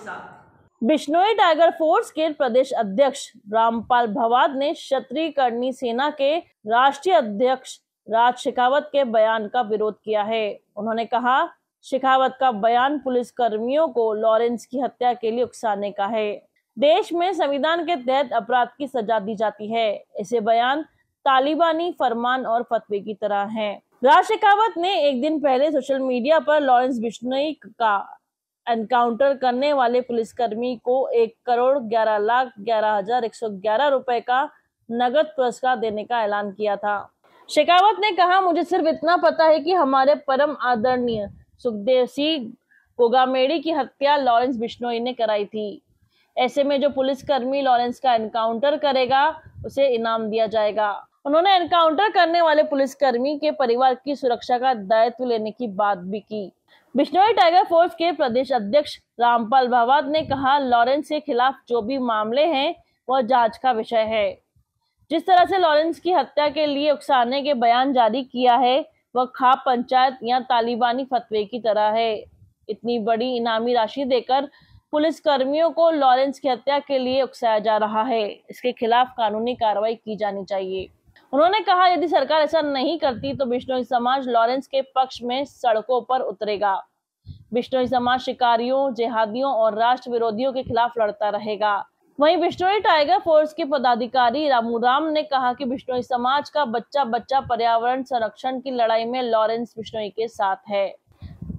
साथ। Bishnoi tiger force के प्रदेश अध्यक्ष रामपाल भवाद ने क्षत्रिय सेना के राष्ट्रीय अध्यक्ष राज शेखावत के बयान का विरोध किया है। उन्होंने कहा, शेखावत का बयान पुलिस कर्मियों को लॉरेंस की हत्या के लिए उकसाने का है। देश में संविधान के तहत अपराध की सजा दी जाती है। ऐसे बयान तालिबानी, फरमान और फतवे की तरह हैं। राज शेखावत ने एक दिन पहले सोशल मीडिया पर लॉरेंस बिश्नोई का एनकाउंटर करने वाले पुलिसकर्मी को एक करोड़ ग्यारह लाख ग्यारह हज़ार एक सौ ग्यारह रुपए का नगद पुरस्कार देने का ऐलान किया था। शेखावत ने कहा, मुझे सिर्फ़ इतना पता है कि हमारे परम आदरणीय सुखदेव सिंह गोगामेड़ी की हत्या लॉरेंस बिश्नोई ने कराई थी। ऐसे में जो पुलिसकर्मी लॉरेंस का एनकाउंटर करेगा, उसे इनाम दिया जाएगा। उन्होंने एनकाउंटर करने वाले पुलिसकर्मी के परिवार की सुरक्षा का दायित्व लेने की बात भी की। बिश्नोई टाइगर फोर्स के प्रदेश अध्यक्ष रामपाल भावाद ने कहा, लॉरेंस के खिलाफ जो भी मामले हैं, वह जाँच का विषय है। जिस तरह से लॉरेंस की हत्या के लिए उकसाने के बयान जारी किया है, वह खाप पंचायत या तालिबानी फतवे की तरह है। इतनी बड़ी इनामी राशि देकर पुलिस कर्मियों को लॉरेंस की हत्या के लिए उकसाया जा रहा है। इसके खिलाफ कानूनी कार्रवाई की जानी चाहिए। उन्होंने कहा, यदि सरकार ऐसा नहीं करती तो बिश्नोई समाज लॉरेंस के पक्ष में सड़कों पर उतरेगा। बिश्नोई समाज शिकारियों, जेहादियों और राष्ट्र विरोधियों के खिलाफ लड़ता रहेगा। वहीं बिश्नोई टाइगर फोर्स के पदाधिकारी रामूराम ने कहा कि बिश्नोई समाज का बच्चा बच्चा पर्यावरण संरक्षण की लड़ाई में लॉरेंस बिश्नोई के साथ है।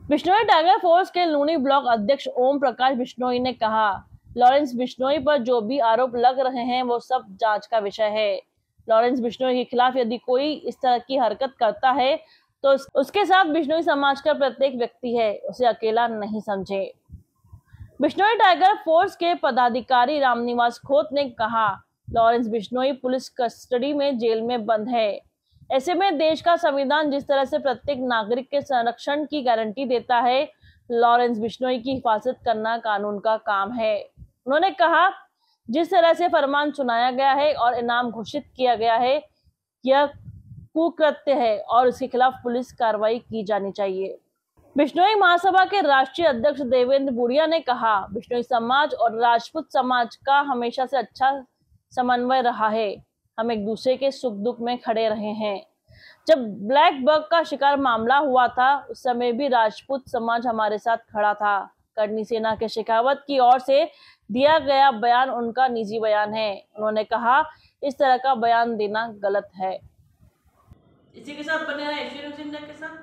बिश्नोई टाइगर फोर्स के लूनी ब्लॉक अध्यक्ष ओम प्रकाश बिश्नोई ने कहा, लॉरेंस बिश्नोई पर जो भी आरोप लग रहे हैं, वो सब जाँच का विषय है। लॉरेंस बिश्नोई के खिलाफ यदि कोई इस तरह की हरकत करता है तो उसके साथ बिश्नोई समाज का प्रत्येक व्यक्ति है, उसे अकेला नहीं समझे। बिश्नोई टाइगर फोर्स के पदाधिकारी रामनिवास खोत ने कहा, लॉरेंस बिश्नोई पुलिस कस्टडी में जेल में बंद है। ऐसे में देश का संविधान जिस तरह से प्रत्येक नागरिक के संरक्षण की गारंटी देता है, लॉरेंस बिश्नोई की हिफाजत करना कानून का काम है। उन्होंने कहा जिस तरह से फरमान सुनाया गया है और इनाम घोषित किया गया है, यह कुकृत्य है और इसके खिलाफ पुलिस कार्रवाई की जानी चाहिए। बिश्नोई महासभा के राष्ट्रीय अध्यक्ष देवेंद्र बुढ़िया ने कहा, बिश्नोई समाज और राजपूत समाज का हमेशा से अच्छा समन्वय रहा है। हम एक दूसरे के सुख दुख में खड़े रहे हैं। जब ब्लैक बग का शिकार मामला हुआ था, उस समय भी राजपूत समाज हमारे साथ खड़ा था। करनी सेना के शेखावत की ओर से दिया गया बयान उनका निजी बयान है। उन्होंने कहा, इस तरह का बयान देना गलत है। इसी के साथ बने रहे के साथ?